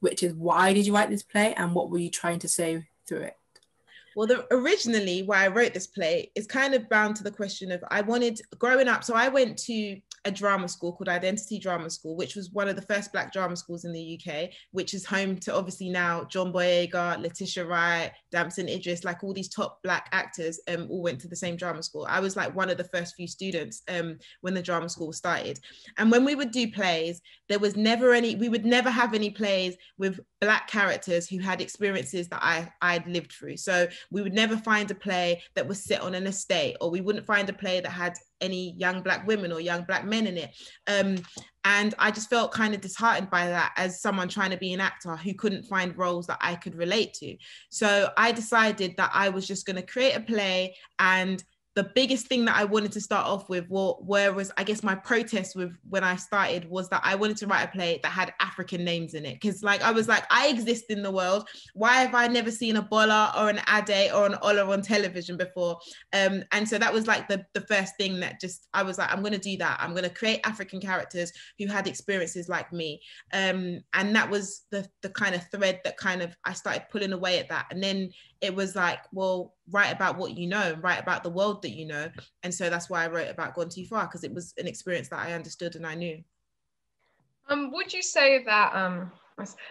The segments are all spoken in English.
which is why did you write this play and what were you trying to say through it? Well, the, originally, why I wrote this play is kind of bound to the question of I wanted growing up. So I went to a drama school called Identity Drama School, which was one of the first Black drama schools in the UK, which is home to obviously now John Boyega, Letitia Wright, Damson Idris, like all these top Black actors um, all went to the same drama school. I was like one of the first few students um, when the drama school started. And when we would do plays, there was never any, we would never have any plays with Black characters who had experiences that I, I'd lived through. So we would never find a play that was set on an estate, or we wouldn't find a play that had any young black women or young black men in it. Um, and i just felt kind of disheartened by that as someone trying to be an actor who couldn't find roles that i could relate to. So i decided that i was just going to create a play and the biggest thing that I wanted to start off with, well, where was I guess my protest with when I started was that I wanted to write a play that had African names in it. Cause like I was like, I exist in the world. Why have I never seen a Bola or an Ade or an Ola on television before? Um, and so that was like the, the first thing that just I was like, I'm gonna do that. I'm gonna create African characters who had experiences like me. Um, and that was the the kind of thread that kind of I started pulling away at that. And then it was like, well, write about what you know, write about the world that you know. And so that's why I wrote about Gone Too Far, because it was an experience that I understood and I knew. Um, would you say that um,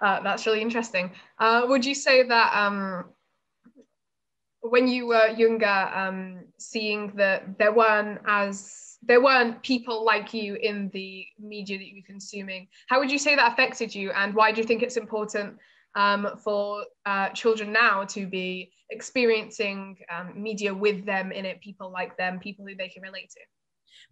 uh, that's really interesting? Uh, would you say that um, when you were younger, um, seeing that there weren't as there weren't people like you in the media that you were consuming, how would you say that affected you, and why do you think it's important um, for uh, children now to be experiencing um, media with them in it, people like them, people who they can relate to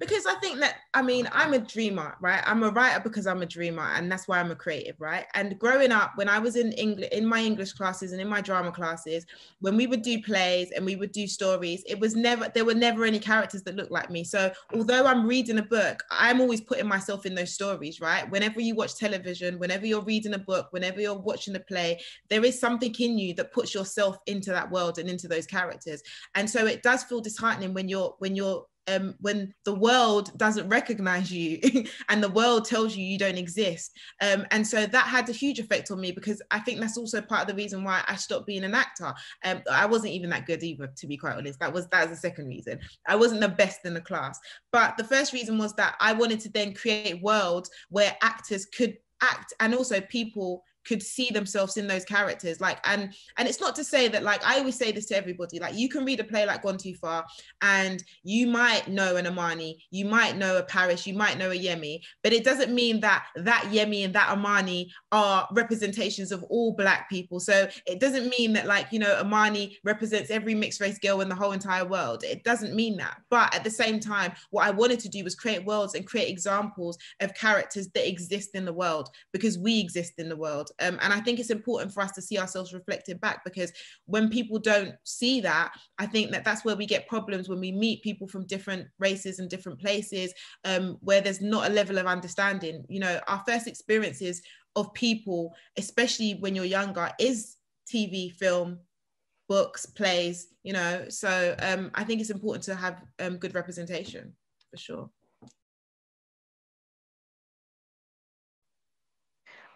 because I think that I mean I'm a dreamer, right? I'm a writer because I'm a dreamer, and that's why I'm a creative, right? And growing up, when I was in English, in my English classes and in my drama classes, when we would do plays and we would do stories, it was never there were never any characters that looked like me. So although I'm reading a book, I'm always putting myself in those stories, right? Whenever you watch television, whenever you're reading a book, whenever you're watching a play, there is something in you that puts yourself into that world and into those characters. And so it does feel disheartening when you're when you're um, when the world doesn't recognize you and the world tells you you don't exist. Um, and so that had a huge effect on me because I think that's also part of the reason why I stopped being an actor. Um, I wasn't even that good either, to be quite honest. That was that was the second reason. I wasn't the best in the class. But the first reason was that I wanted to then create worlds where actors could act and also people could see themselves in those characters like and and it's not to say that like i always say this to everybody like you can read a play like gone too far and you might know an armani you might know a Paris you might know a yemi but it doesn't mean that that yemi and that armani are representations of all black people. So it doesn't mean that like you know armani represents every mixed race girl in the whole entire world. It doesn't mean that. But at the same time what i wanted to do was create worlds and create examples of characters that exist in the world because we exist in the world um, and I think it's important for us to see ourselves reflected back because when people don't see that, I think that that's where we get problems when we meet people from different races and different places um, where there's not a level of understanding. You know, our first experiences of people, especially when you're younger, is TV, film, books, plays, you know. So um, I think it's important to have um, good representation for sure.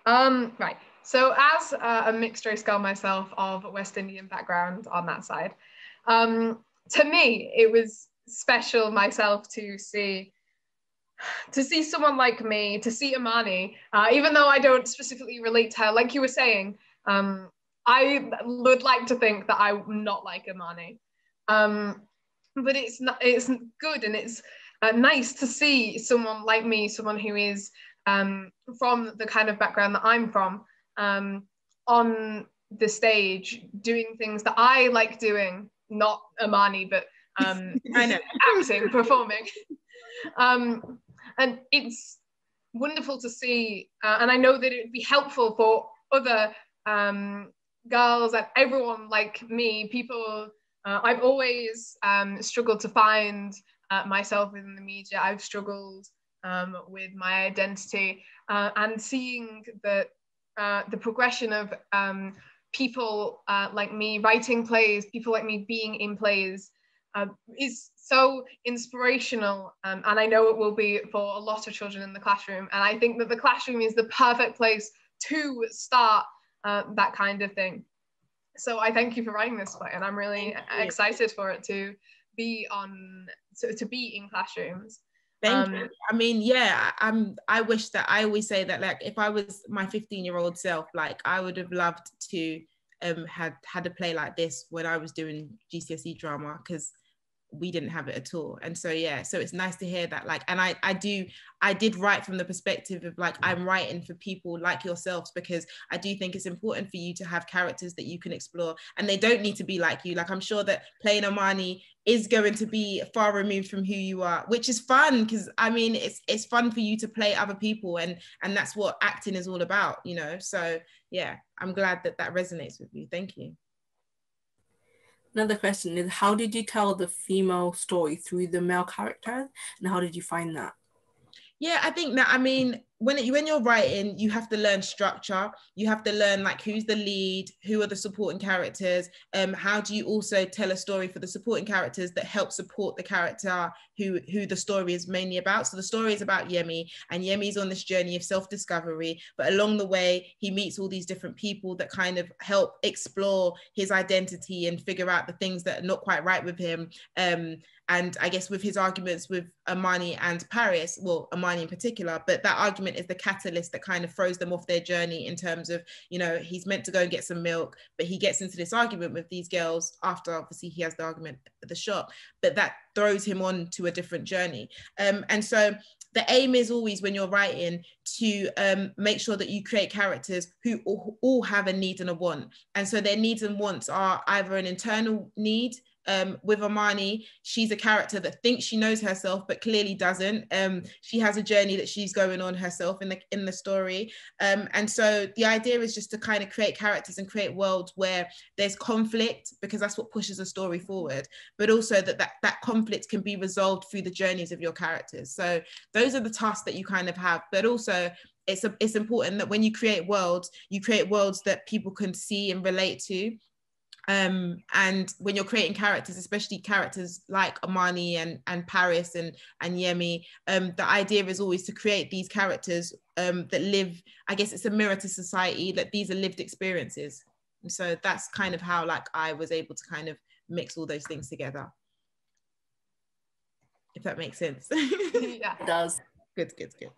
Um, right. So as a mixed race girl myself of West Indian background on that side, um, to me, it was special myself to see to see someone like me, to see Imani, uh, even though I don't specifically relate to her, like you were saying, um, I would like to think that I'm not like Imani, Um, but it's not, it's good and it's uh, nice to see someone like me, someone who is um, from the kind of background that I'm from, um, on the stage doing things that I like doing, not Armani, but um, I know acting, performing. Um, and it's wonderful to see, uh, and I know that it would be helpful for other um, girls and everyone like me, people. Uh, I've always um, struggled to find uh, myself within the media. I've struggled um, with my identity uh, and seeing that uh, the progression of um, people uh, like me writing plays, people like me being in plays, uh, is so inspirational. Um, and I know it will be for a lot of children in the classroom. And I think that the classroom is the perfect place to start uh, that kind of thing. So I thank you for writing this play, and I'm really excited for it to be on to, to be in classrooms. Thank um, you. I mean, yeah, I'm. I wish that I always say that, like, if I was my 15 year old self, like, I would have loved to um had had a play like this when I was doing GCSE drama because we didn't have it at all. And so yeah so it's nice to hear that like and i i do i did write from the perspective of like i'm writing for people like yourselves because i do think it's important for you to have characters that you can explore and they don't need to be like you. Like i'm sure that playing Armani is going to be far removed from who you are which is fun because i mean it's it's fun for you to play other people and and that's what acting is all about you know? So yeah i'm glad that that resonates with you. Thank you Another question is how did you tell the female story through the male characters and how did you find that? Yeah, I think that I mean when when you're writing, you have to learn structure. You have to learn like who's the lead, who are the supporting characters. Um, how do you also tell a story for the supporting characters that help support the character who who the story is mainly about? So the story is about Yemi, and Yemi's on this journey of self discovery. But along the way, he meets all these different people that kind of help explore his identity and figure out the things that are not quite right with him. Um, and I guess with his arguments with Armani and Paris, well, Armani in particular, but that argument is the catalyst that kind of throws them off their journey in terms of, you know, he's meant to go and get some milk, but he gets into this argument with these girls after obviously he has the argument at the shop, but that throws him on to a different journey. Um, and so the aim is always when you're writing to um, make sure that you create characters who all, all have a need and a want. And so their needs and wants are either an internal need um, with Armani, she's a character that thinks she knows herself, but clearly doesn't. Um, she has a journey that she's going on herself in the in the story, um, and so the idea is just to kind of create characters and create worlds where there's conflict because that's what pushes a story forward, but also that that that conflict can be resolved through the journeys of your characters. So those are the tasks that you kind of have, but also it's a, it's important that when you create worlds, you create worlds that people can see and relate to um, and when you're creating characters, especially characters like Armani and, and Paris and, and Yemi, um, the idea is always to create these characters um, that live, I guess it's a mirror to society, that these are lived experiences. And so that's kind of how like I was able to kind of mix all those things together. If that makes sense. yeah, it does. Good, good, good.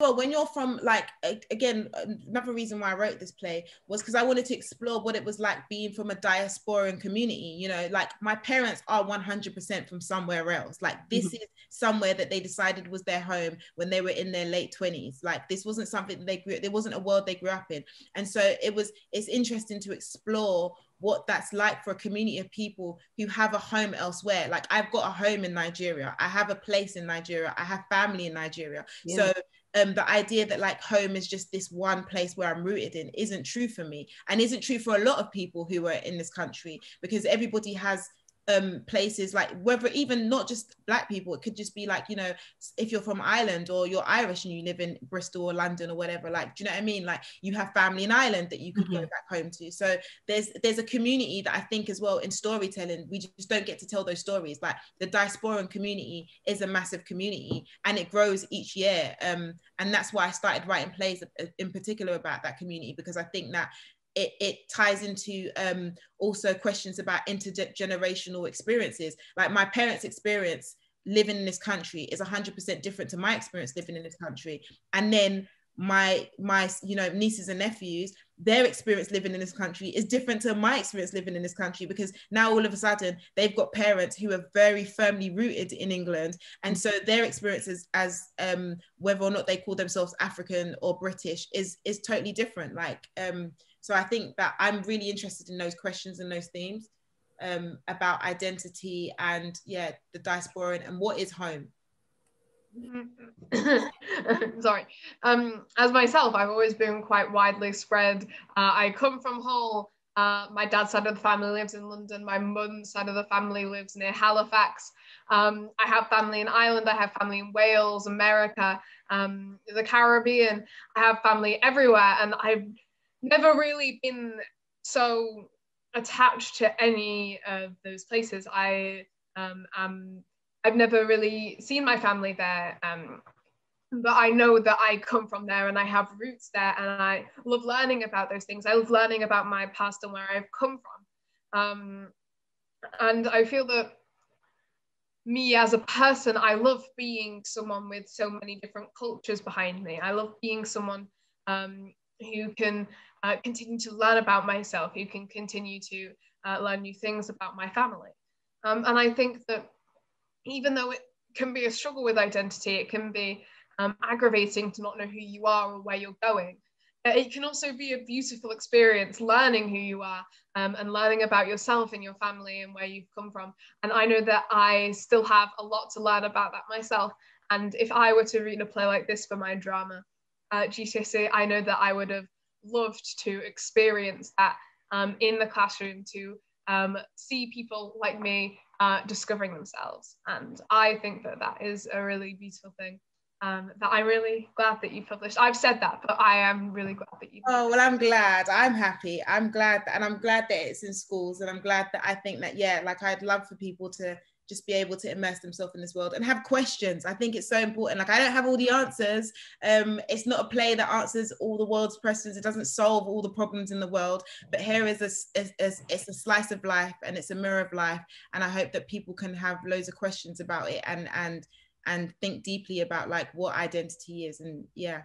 Well when you're from like again another reason why i wrote this play was because i wanted to explore what it was like being from a diasporan community you know like my parents are 100% from somewhere else. Like this mm-hmm. is somewhere that they decided was their home when they were in their late 20s like this wasn't something they grew there wasn't a world they grew up in. And so it was it's interesting to explore what that's like for a community of people who have a home elsewhere. Like I've got a home in Nigeria, I have a place in Nigeria, I have family in Nigeria. Yeah. So um, the idea that like home is just this one place where I'm rooted in isn't true for me and isn't true for a lot of people who are in this country because everybody has um, places like whether even not just black people it could just be like you know if you're from Ireland or you're Irish and you live in Bristol or London or whatever like do you know what I mean? Like you have family in Ireland that you could mm-hmm. go back home to. So there's there's a community that I think as well in storytelling we just don't get to tell those stories. Like the diasporan community is a massive community and it grows each year. Um, and that's why I started writing plays in particular about that community because I think that it, it ties into um, also questions about intergenerational experiences. Like my parents' experience living in this country is 100% different to my experience living in this country. And then my my you know nieces and nephews their experience living in this country is different to my experience living in this country because now all of a sudden they've got parents who are very firmly rooted in England and so their experiences as um, whether or not they call themselves African or British is is totally different like um, so I think that I'm really interested in those questions and those themes um, about identity and yeah, the diaspora and what is home. Sorry. Um, as myself, I've always been quite widely spread. Uh, I come from Hull. Uh, my dad's side of the family lives in London. My mum's side of the family lives near Halifax. Um, I have family in Ireland. I have family in Wales, America, um, the Caribbean. I have family everywhere, and I've never really been so attached to any of those places. I um, am, I've never really seen my family there. Um, but I know that I come from there and I have roots there and I love learning about those things. I love learning about my past and where I've come from. Um, and I feel that me as a person, I love being someone with so many different cultures behind me. I love being someone um, who can uh, continue to learn about myself, who can continue to uh, learn new things about my family. Um, and I think that even though it can be a struggle with identity, it can be um, aggravating to not know who you are or where you're going. It can also be a beautiful experience learning who you are um, and learning about yourself and your family and where you've come from. And I know that I still have a lot to learn about that myself. And if I were to read a play like this for my drama uh, GCSE, I know that I would have loved to experience that um, in the classroom to um, see people like me uh, discovering themselves. And I think that that is a really beautiful thing um, that I'm really glad that you published. I've said that, but I am really glad that you. Published. Oh well, I'm glad. I'm happy. I'm glad, that, and I'm glad that it's in schools, and I'm glad that I think that yeah, like I'd love for people to just be able to immerse themselves in this world and have questions. I think it's so important. Like I don't have all the answers. Um, it's not a play that answers all the world's questions. It doesn't solve all the problems in the world. But here is a, a, a, it's a slice of life and it's a mirror of life. And I hope that people can have loads of questions about it and and and think deeply about like what identity is. And yeah,